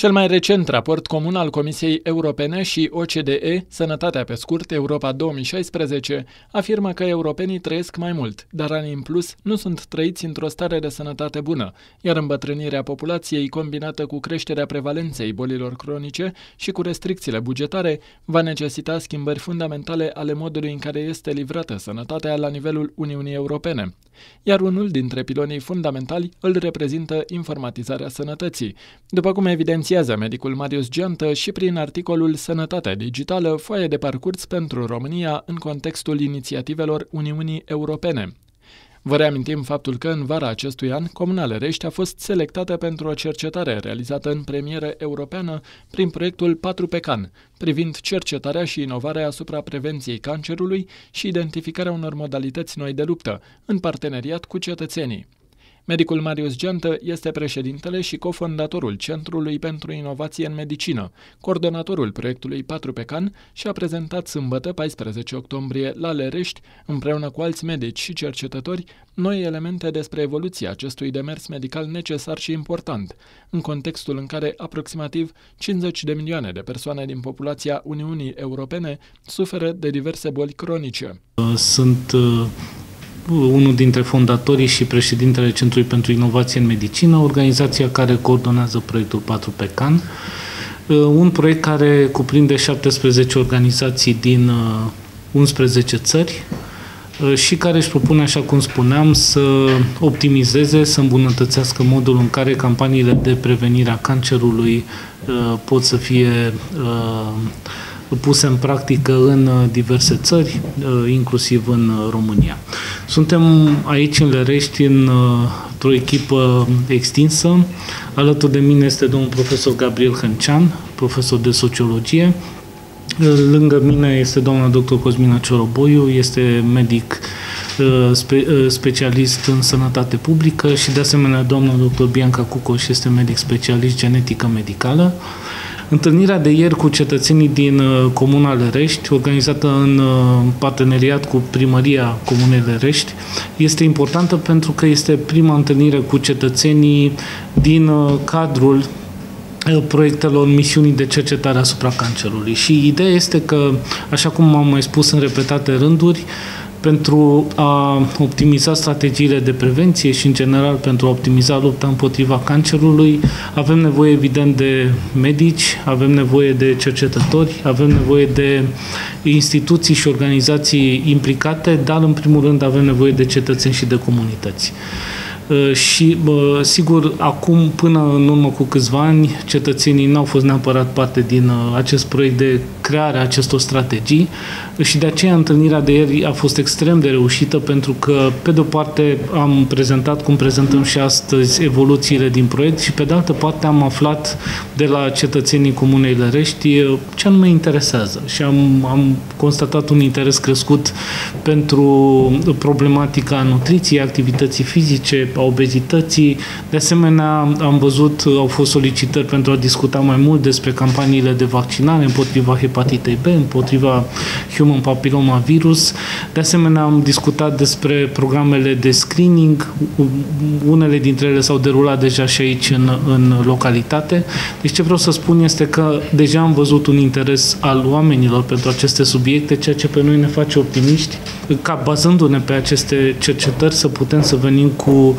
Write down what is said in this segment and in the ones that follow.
Cel mai recent raport comun al Comisiei Europene și OCDE, Sănătatea pe scurt, Europa 2016, afirmă că europenii trăiesc mai mult, dar anii în plus nu sunt trăiți într-o stare de sănătate bună, iar îmbătrânirea populației combinată cu creșterea prevalenței bolilor cronice și cu restricțiile bugetare va necesita schimbări fundamentale ale modului în care este livrată sănătatea la nivelul Uniunii Europene. Iar unul dintre pilonii fundamentali îl reprezintă informatizarea sănătății, după cum evidențiază evidențiază medicul Marius Geantă și prin articolul Sănătatea digitală, foaie de parcurs pentru România în contextul inițiativelor Uniunii Europene. Vă reamintim faptul că în vara acestui an, Comunale Rești a fost selectată pentru o cercetare realizată în premieră europeană prin proiectul 4 pe can, privind cercetarea și inovarea asupra prevenției cancerului și identificarea unor modalități noi de luptă, în parteneriat cu cetățenii. Medicul Marius Geantă este președintele și cofondatorul Centrului pentru Inovație în Medicină, coordonatorul proiectului 4 pe Can și a prezentat sâmbătă 14 octombrie la Lerești, împreună cu alți medici și cercetători, noi elemente despre evoluția acestui demers medical necesar și important, în contextul în care aproximativ 50 de milioane de persoane din populația Uniunii Europene suferă de diverse boli cronice. Sunt uh, unul dintre fondatorii și președintele Centrului pentru Inovație în Medicină, organizația care coordonează proiectul 4 pe CAN, uh, un proiect care cuprinde 17 organizații din 11 uh, țări uh, și care își propune, așa cum spuneam, să optimizeze, să îmbunătățească modul în care campaniile de prevenire a cancerului pot să fie puse în practică în uh, diverse țări, uh, inclusiv în uh, România. Suntem aici în Lerești într-o echipă extinsă. Alături de mine este domnul profesor Gabriel Hâncean, profesor de sociologie. Lângă mine este doamna dr. Cosmina Cioroboiu, este medic spe, specialist în sănătate publică și de asemenea doamna dr. Bianca Cucoș este medic specialist genetică medicală. Întâlnirea de ieri cu cetățenii din uh, Comuna Lerești, organizată în uh, parteneriat cu Primăria Comunei Lerești, este importantă pentru că este prima întâlnire cu cetățenii din uh, cadrul proiectelor misiunii de cercetare asupra cancerului. Și ideea este că, așa cum am mai spus în repetate rânduri, pentru a optimiza strategiile de prevenție și, în general, pentru a optimiza lupta împotriva cancerului, avem nevoie, evident, de medici, avem nevoie de cercetători, avem nevoie de instituții și organizații implicate, dar, în primul rând, avem nevoie de cetățeni și de comunități. Uh, și, sigur, acum, până în urmă cu câțiva ani, cetățenii n-au fost neapărat parte din uh, acest proiect de creare a acestor strategii și de aceea întâlnirea de ieri a fost extrem de reușită pentru că, pe de-o parte, am prezentat, cum prezentăm și astăzi, evoluțiile din proiect și, pe de altă parte, am aflat de la cetățenii Comunei Lărești uh, ce anume interesează și am, am constatat un interes crescut pentru problematica nutriției, activității fizice, a obezității. De asemenea, am văzut, au fost solicitări pentru a discuta mai mult despre campaniile de vaccinare împotriva hepatitei B, împotriva human papilloma virus. De asemenea, am discutat despre programele de screening. Unele dintre ele s-au derulat deja și aici în, în localitate. Deci ce vreau să spun este că deja am văzut un interes al oamenilor pentru aceste subiecte, ceea ce pe noi ne face optimiști, ca bazându-ne pe aceste cercetări să putem să venim cu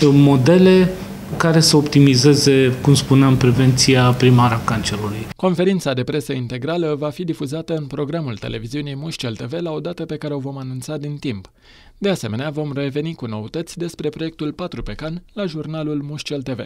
modele care să optimizeze, cum spuneam, prevenția primară a cancerului. Conferința de presă integrală va fi difuzată în programul televiziunii Mușcel TV la o dată pe care o vom anunța din timp. De asemenea, vom reveni cu noutăți despre proiectul 4 pe can la jurnalul Mușcel TV.